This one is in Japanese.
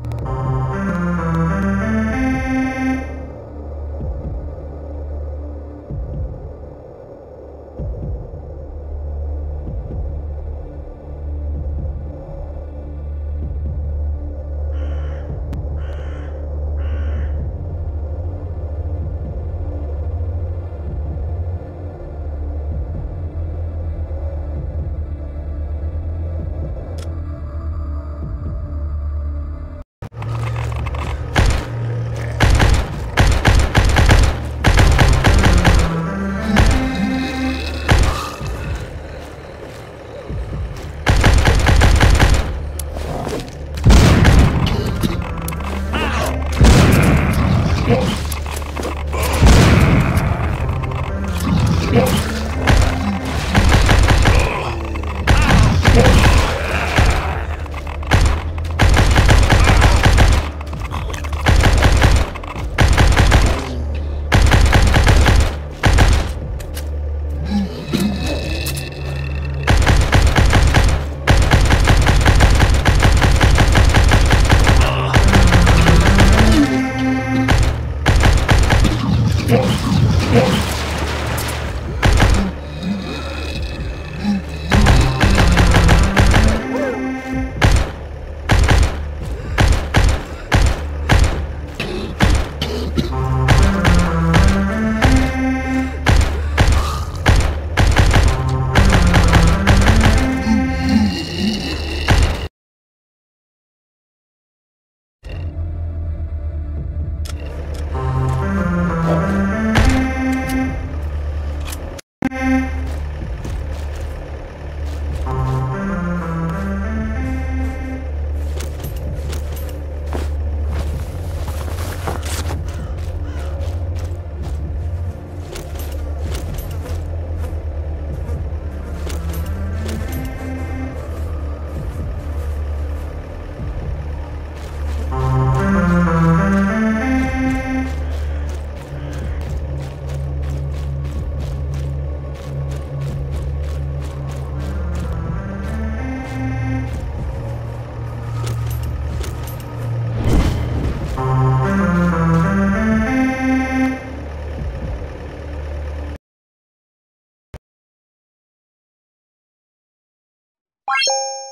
Bye. Yep. you